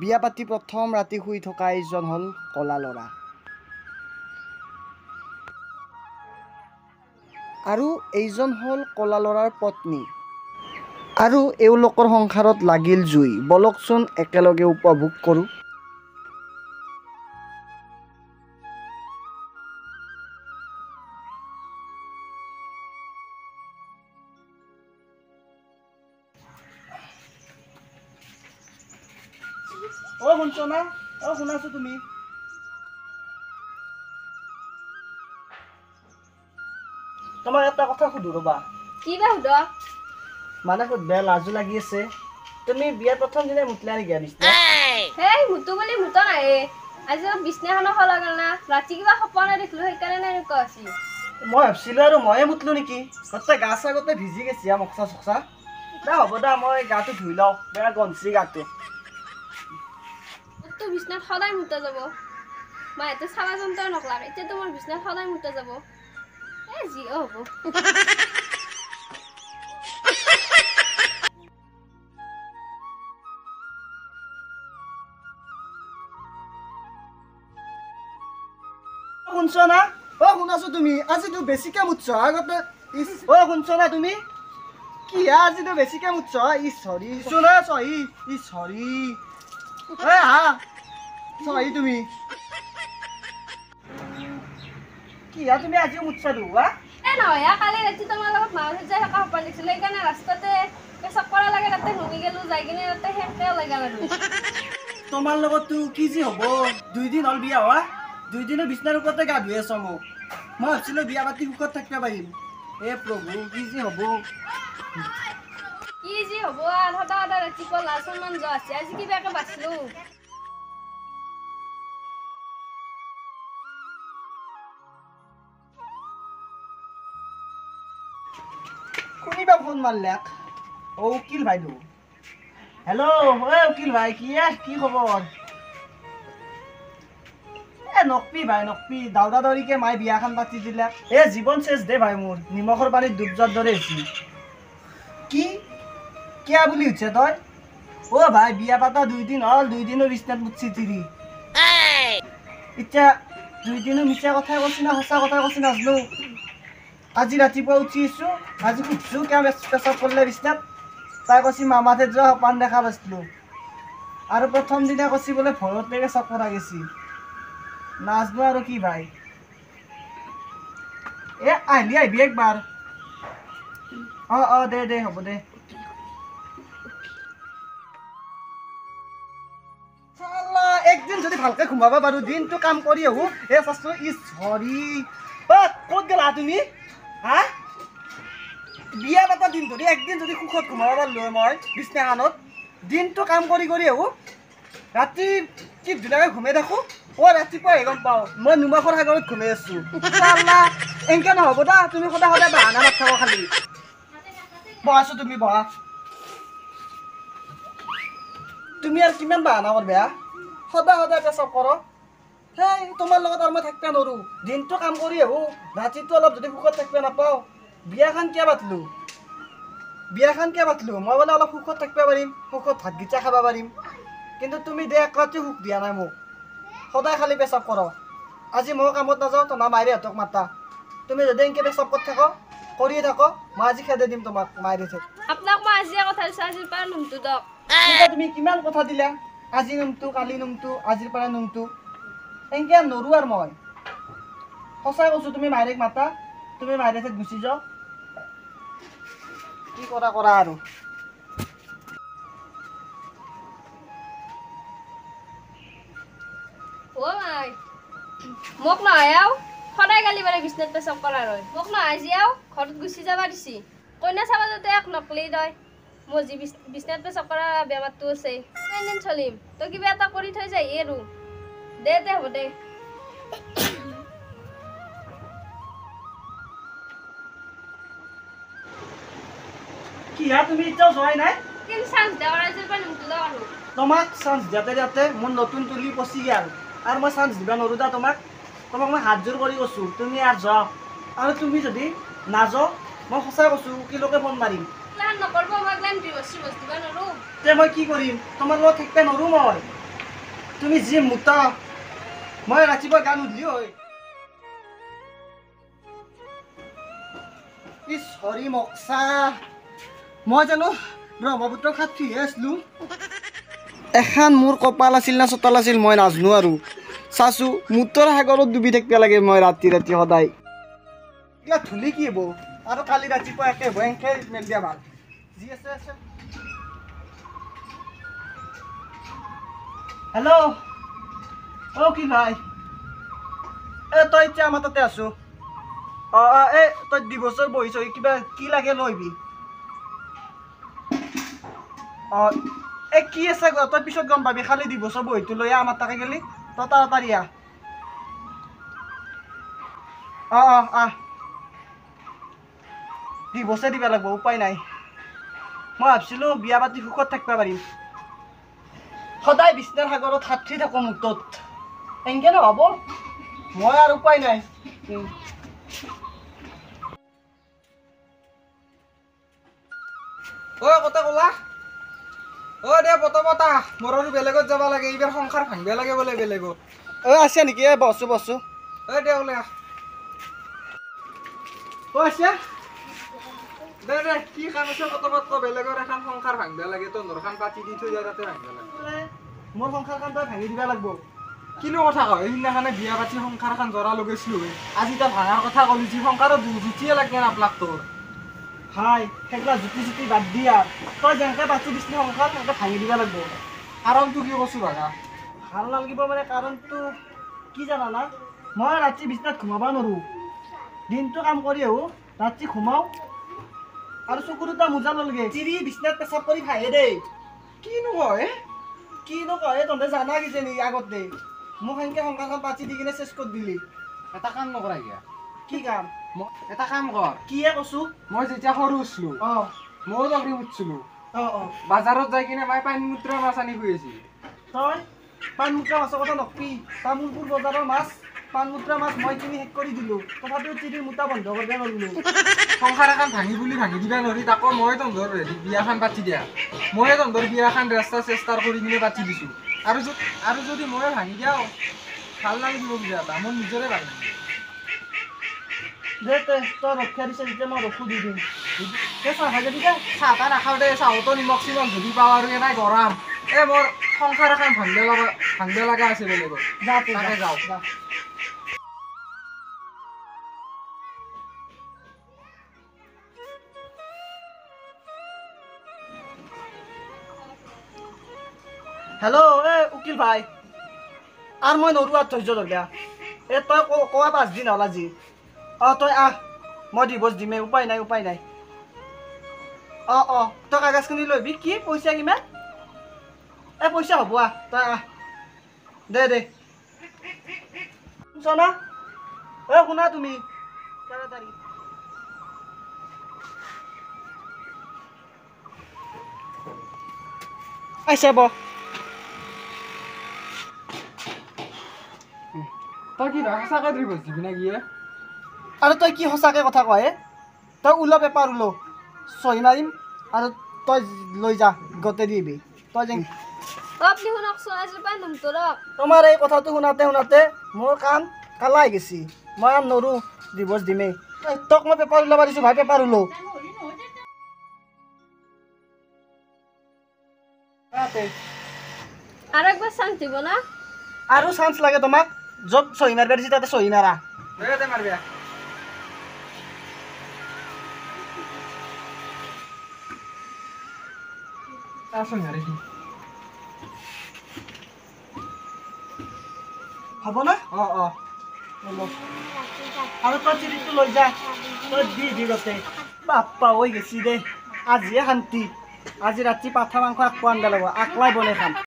বিয়া পাতি প্ৰথম ৰাতি শুই থকা এইজন হ'ল কলা ল'ৰা। আৰু এইজন হ'ল কলা ল'ৰাৰ পত্নী। আৰু এওঁলোকৰ সংসাৰত লাগিল জুই। বলকচোন একেলগে উপভোগ কৰোঁ। অ শুনছ না? অ শুনাছো তুমি। তোমাক এটা কথা সুধো ৰবা। কি বা সুধ? মানে সুধবে লাজো লাগি আছে? তুমি বিয়াৰ প্ৰথম দিনাই মুতলা নেকি আনিছিলা হেই মুতো বুলি মুতো নাই আজি বিছনাখনো সলা গ'ল না। ৰাতি কিবা সপোনে দেখিলো সেইকাৰণে এনেকুৱা আছিল মই ভাবছিলো আৰু ময়ে মুতলো নেকি? গোটেই গা চা গোটেই ভিজি গেছি আ মকচা চকচা দে হ'ব দে মই গাটো ধুই লওঁ। বেয়া গনছি গাটো। তোৰ বিছনাত সদায় মুতা যাব। মই ইয়াতে চাবা যন্ত্ৰ নকলাক এতিয়া তোমাৰ বিছনাত সদায় মুতা যাব। এ যি হ'ব। চহি তুমি। কি হা তুমি আজিও মুতছা তো হা? এ নহয় হা, কালি ৰাতি তোমাৰ লগত মাছ যাই থকা সপোন দেখিছিলো সেইকাৰণে ৰাস্তাতে পেচাব কৰা লাগে তাতে নুমি গেলো যাই কিনে তাতে শেষে লাগে আৰু তোমাৰ লগততো কি যি হ'ব? দুইদিন হ'ল বিয়া হোৱা দুইদিনৰ বিচনাৰ ওপৰতে গা ধুই আছ মোক। মই ভাবছিলো বিয়া পাতি সুখত থাকিব পাৰিম। এ প্ৰভু কি যি হ'ব? কি যি হ'ব আৰু সদায় সদায় ৰাতিপুৱা লাল সন্মান যোৱা আছে আজি কিবাকে বাচিলো। শুনিবা ফোন মাৰলাক অ উকিল বাইদেউ। হেল্ল' ঐ উকিল ভাই কি এ কি খবৰ? এ নকপি ভাই নকপি দাউৰা দাউৰিকে মায়ে বিয়াখন পাতি দিলাক এ জীৱন চেচ দে ভাই মোৰ। নিমখৰ পানীত ডুব যোৱাৰ দৰে হৈছে কি? কিয়া বুলি উঠছে তই? অ ভাই বিয়া পাতা দুইদিন হ'ল দুইদিনৰ বিচনাত মুতছি তিৰি এতিয়া দুইদিনো মিছা কথাই কৈছি না সঁচা কথাই কৈছি নাজনো আজি ৰাতিপুৱা উঠি আছো আজি সুধছো কিয় পেচাব কৰিলে বিচনাত তাই কৈছি মামাতে যোৱা সপান দেখা পাইছিলো। আৰু প্ৰথম দিনা কৈছি বোলে ভয়তে পেচাব কৰা গেছি নাজনো আৰু কি ভাই। এ আহিলি আহিবি একবাৰ। অ অ দে দে হ'ব দে। একদিন যদি ভালকে ঘুমাব পাৰো দিনটো কাম কৰি আহো। এ চাচো ই অ ক'ত গেলা তুমি? হা? বিয়া পাতা দিন ধৰি একদিন যদি সুখত ঘুমাব পাৰিলো মই বিছনাখনত দিনটো কাম কৰি কৰি আহো। ৰাতি কি ধুনীয়াকৈ ঘুমাই থাকো অ ৰাতিপুৱা গম পাওঁ মই নিমখৰ সাগৰত ঘুমাই আছো। এনেকে নহ'ব দা তুমি সদায় সদায় বাহানা নাথাক খালি। বহাছো তুমি বহা। তুমি আৰু কিমান বাহানা কৰবা? সদায় সদায় পেচাব কৰ। সেই তোমাৰ লগত আৰু মই থাকিব নোৱাৰোঁ। দিনটো কাম কৰি আহোঁ। ৰাতিটো অলপ যদি সুখত থাকিব নাপাওঁ বিয়াখন কিয় পাতলো? বিয়াখন কিয় পাতলো? মই বোলে অলপ সুখত থাকিব পাৰিম সুখত ভাতকেইটা খাব পাৰিম। কিন্তু তুমি দে এক ৰাতি সুখ দিয়া নাই মোক। সদায় খালি পেচাব কৰ। আজি মই কামত নাযাওঁ তোমাৰ মায়েৰিহঁতক মাতা। তুমি যদি এনেকৈ পেচাব কৰি থাক কৰিয়ে থাক মই আজি খেদে দিম তোমাক মায়েৰিহঁতক আপোনাক মই আজিয়ে কথা দিছো আজিৰ পৰা নুমটো দক এতিয়া তুমি কিমান কথা দিলা? আজি নুমটো কালি নুমটো আজিৰ পৰা নুমটো। এনেকৈ নৰো আৰু মই। সঁচাই কৈছোঁ তুমি মাইৰেক মাতা তুমি মাইৰে ঠাইত গুচি যাওঁ। কি কৰা কৰা আৰু? মোক নহয় সদায় গালি পাৰে বিছনাত পেচাব কৰাৰ হয় মোক নহয় আজি আও ঘৰত গুচি যাবা দিছি। কইনা চাবা যাতে এক নকলি তই মোৰ যি বিচ- বিছনাত পেচাব কৰা বেমাৰটো আছে কেইদিন চলিম। তই কিবা এটা কৰি থৈ যায় আৰু দে দে হ'ব দে কি হা তুমি এতিয়াও যোৱাই নাই কিন্তু চান্স দেৱাৰ আজিৰ পৰা নুমটো দক আৰু তোমাক চান্স দিয়াতে দিয়াতে মোৰ নতুন তুলি পচি গেল আৰু মই চান্স দিব নোৱাৰোঁ দা তোমাক তোমাক মই হাত জোৰ কৰি কৈছোঁ তুমি আৰু যোৱা আৰু তুমি যদি নাযাওঁ মই সঁচাই কৈছোঁ উকিলকে ফোন মাৰিম তে মই কি কৰিম তোমাৰ লগত থাকিব নোৱাৰোঁ মই তুমি যি মোটা মই ৰাতিপুৱা গা নুধলি হয় ই চৰি মকচা মই জানো ব্ৰহ্মপুত্ৰ খাত্ৰীহে আছিলোঁ এখন মোৰ কপাল আছিল না চোতাল আছিল মই নাজনো আৰু। চাচো মূতৰ সাগৰত ডুবি থাকিব লাগে মই ৰাতি ৰাতি সদায়। এতিয়া ধূলি কি হ'ব? আৰু কালি ৰাতিপুৱা একে এনেকে মেল দিয়া ভাল। যি আছে আছে। হেল্ল' অ কি ভাই এ তই এতিয়া আমাৰ তাতে আছো অঁ অঁ এই তই দুবছৰ বহিছ কিবা কি লাগে লৈ আহিবি অঁ এই কি আছে গ- তই পিছত গম পাবি খালি দুবছৰ বহিটো লৈ আহ আমাৰ তাকে গেলি তই তাড়াতাড়ি আহ অঁ অঁ আহ দিবছে দিবা লাগিব উপায় নাই মই ভাবছিলোঁ বিয়া পাতি সুখত থাকিব পাৰিম সদায় বিচনাৰ সাগৰত সাঁতৰি থাকোঁ মুঠত এনেকে নহ'ব মই আৰু উপায় নাই। ঐ কত কলা? ঐ দে পত পতা মোৰ আৰু বেলেগত যাব লাগে এইবাৰ সংসাৰ ভাঙিব লাগে বোলে বেলেগত অ আছে নেকি? এ বছো বছো ঐ দে আহ। অ আছে। দে দে কি কাম আছে বেলেগৰ এখন সংসাৰ ভাঙিব লাগে তন্দৰ খান পাতি দি থৈ যায় তাতে ভাঙিব লাগে। মোৰ সংসাৰখন তই ভাঙি দিবা লাগিব। কিনো কথা কয় সেইদিনাখনে বিয়া পাতি সংসাৰখন জৰা লগাইছিলো আজি তই ভাঙাৰ কথা ক'লি যি সংসাৰত জুতিয়ে লাগে নাপলাক তোৰ। হাই সেইগিলা জুতি জুতি বাদ দিয়া তই যেনেকৈ বাচি দিছিলি সংসাৰ সেনেকৈ ভাঙি দিবা লাগিব। কাৰণটো কি কৈছো ভাগা ভাল নালাগিব মানে কাৰণটো কি জানানা? মই ৰাতি বিচনাত ঘুমাব নোৱাৰোঁ। দিনটো কাম কৰি আহোঁ ৰাতি ঘুমাওঁ আৰু চকু দুটা মোজা নলগে চিৰি বিচনাত পেচাব কৰি খায়ে দেই। কিনো কয়? কিনো কয় তহঁতে জানা কিজানি আগতে মোক সেনেকৈ সংসাৰখন পাতি দি কিনে চেচ কৰি দিলি এটা কাম নকৰা কিয়া কি কাম এটা কাম কৰ কিয়ে কৈছোঁ মই যেতিয়া সৰু আছিলো অঁ ময়ো চাকৰি মুঠিছিলো অঁ অঁ বাজাৰত যাই কিনে মায়ে পানী মাছ আনি আছিল তই মুদ্ৰা মাছৰ কথা নকবি তামোলপুৰ বজাৰৰ মাছ মুদ্ৰা মাছ মই কিনি শেষ কৰি দিলোঁ তথাপিও তিৰিৰ মোটা বন্ধ কৰিব নোৱাৰিলোঁ সংসাৰ এখন ভাঙি বুলি ভাঙি দিবা নোৱাৰি তাকো মই তহঁতৰ হেৰি বিয়াখন পাতি দিয়া ময়ে তহঁতৰ বিয়াখন ৰাস্তা চেষ্টাৰ কৰি কিনে পাতি দিছোঁ আৰু য- আৰু যদি ময়ে ভাঙি দিয়াও ভাল নালাগিব কিবা এটা মোৰ নিজৰে ভাল নালাগিব। দে তে তই ৰক্ষা দিছে যেতিয়া মই ৰখো দি দিম। দে চাহ খাই যাবি দে চাহ তাহ নাখাওঁ দে। চাহতো নিমখ চিমখ যদি পাওঁ আৰু এনেই গৰম। এই মোৰ সংসাৰ এখন ভাঙিব লগা ভাঙিব লগা আছে বেলেগত। যা তাকে যাওঁ। হেল্ল' এ উকিল ভাই। আৰু মই নৰো আৰু ধৈৰ্য ধৰিয়া এ তই কোৱা পাঁচদিন হ'ল আজি। অঁ তই আহ মই ডিভৰ্চ দিমেই উপায় নাই উপায় নাই। অঁ অঁ তই কাগজখিনি লৈ আহিবি কি পইচা কিমান? এ পইচা হ'ব আহ তই আহ। দে দে। শুনছ না? এ শুনা তুমি। আইসা ব। তই কি ভাই সঁচাকৈ ধৰিব দিবি নে কি আৰু তই কি সঁচাকে কথা কয়? তই ওলা পেপাৰ ওলো চহী মাৰিম আৰু তই লৈ যা গোটেই দিবি। তই যেন নুমতৰক তোমাৰ এই কথাটো শুনাতে শুনাতে মোৰ কাণ কালা হৈ গেছি। মই আৰু নৰো ডিভৰ্চ দিমেই। তোক মই পেপাৰ ওলাব দিছোঁ ভাই পেপাৰ ওলো আৰু চান্স লাগে তোমাক। য'ত চহী মাৰিব দিছে তাতে আছোন হেৰি হ'ব না? অঁ আৰু তই চিৰিটো লৈ যা। তই দি দি গোটেই বাপ্পা হৈ গেছি দে আজিহে শান্তি আজি ৰাতি পাঠা মাংস আকব আনবা লাগিব। আকলাই বনাই খাম।